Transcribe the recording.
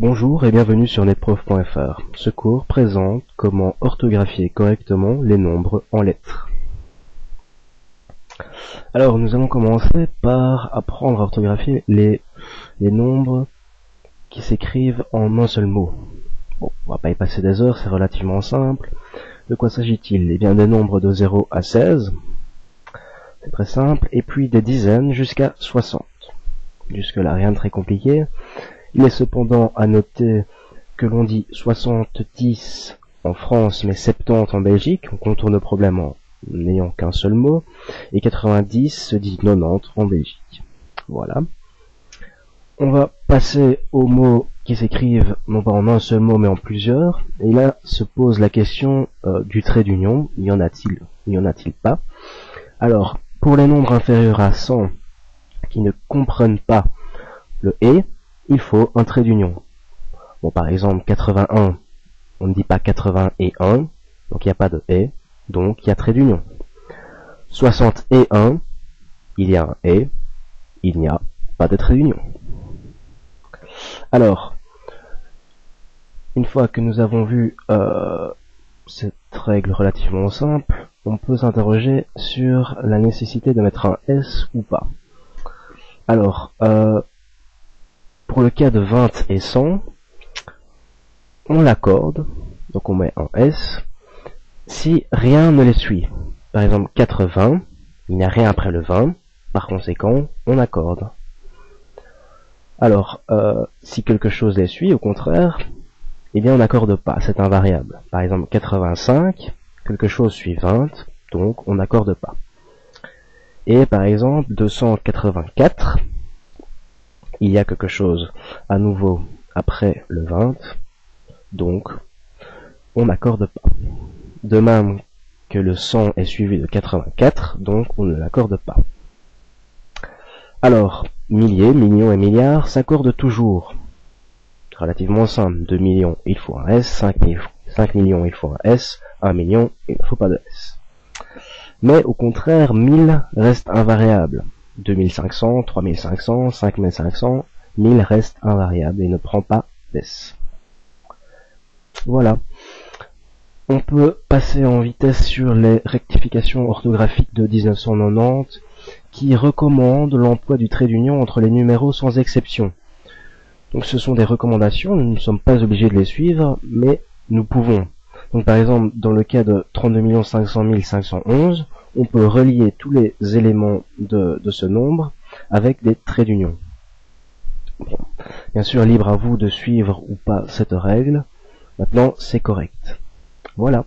Bonjour et bienvenue sur netprof.fr. Ce cours présente comment orthographier correctement les nombres en lettres. Alors nous allons commencer par apprendre à orthographier les, les nombres qui s'écrivent en un seul mot. Bon, on va pas y passer des heures, c'est relativement simple. De quoi s'agit-il? Eh bien des nombres de 0 à 16, c'est très simple, et puis des dizaines jusqu'à 60. Jusque là rien de très compliqué. Il est cependant à noter que l'on dit 70 en France mais 70 en Belgique, on contourne le problème en n'ayant qu'un seul mot, et 90 se dit 90 en Belgique. Voilà. On va passer aux mots qui s'écrivent non pas en un seul mot mais en plusieurs, et là se pose la question euh, du trait d'union, y en a-t-il, y en a-t-il pas? Alors, pour les nombres inférieurs à 100 qui ne comprennent pas le et, il faut un trait d'union. Bon, par exemple, 81, on ne dit pas 80 et 1, donc il n'y a pas de et, donc il y a trait d'union. 60 et 1, il y a un et, il n'y a pas de trait d'union. Alors, une fois que nous avons vu euh, cette règle relativement simple, on peut s'interroger sur la nécessité de mettre un S ou pas. Alors, euh, pour le cas de 20 et 100, on l'accorde, donc on met un S, si rien ne les suit. Par exemple 80, il n'y a rien après le 20, par conséquent, on accorde. Alors, euh, si quelque chose les suit, au contraire, eh bien on n'accorde pas, c'est invariable. Par exemple 85, quelque chose suit 20, donc on n'accorde pas. Et par exemple 284, il y a quelque chose à nouveau après le 20, donc on n'accorde pas. De même que le 100 est suivi de 84, donc on ne l'accorde pas. Alors, milliers, millions et milliards s'accordent toujours. Relativement simple. 2 millions, il faut un S. 5, 5 millions, il faut un S. 1 million, il ne faut pas de S. Mais au contraire, 1000 reste invariable. 2500, 3500, 5500, 1000 reste invariable et ne prend pas d'S. Voilà. On peut passer en vitesse sur les rectifications orthographiques de 1990 qui recommandent l'emploi du trait d'union entre les numéros sans exception. Donc ce sont des recommandations, nous ne sommes pas obligés de les suivre, mais nous pouvons. Donc par exemple, dans le cas de 32 500 511, on peut relier tous les éléments de, ce nombre avec des traits d'union. Bien sûr, libre à vous de suivre ou pas cette règle. Maintenant, c'est correct. Voilà.